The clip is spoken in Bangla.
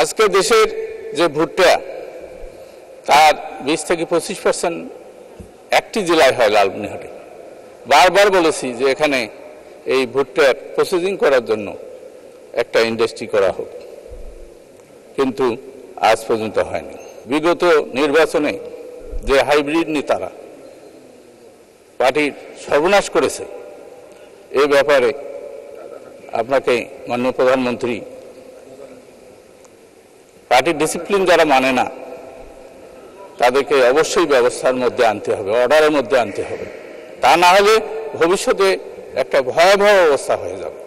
আজকে দেশের যে ভুট্টা, তার বিশ থেকে পঁচিশ পার্সেন্ট একটি জেলায় হয় লালমনিহাটে বারবার বলেছি যে এখানে এই ভুট্টার প্রসেসিং করার জন্য একটা ইন্ডাস্ট্রি করা হোক। কিন্তু আজ পর্যন্ত হয়নি। বিগত নির্বাচনে যে হাইব্রিড নেতারা পার্টির সর্বনাশ করেছে, এ ব্যাপারে আপনাকে মাননীয় প্রধানমন্ত্রী পার্টির ডিসিপ্লিন যারা মানে না, তাদেরকে অবশ্যই ব্যবস্থার মধ্যে আনতে হবে অর্ডারের মধ্যে আনতে হবে। তা না হলে ভবিষ্যতে একটা ভয়াবহ অবস্থা হয়ে যাবে।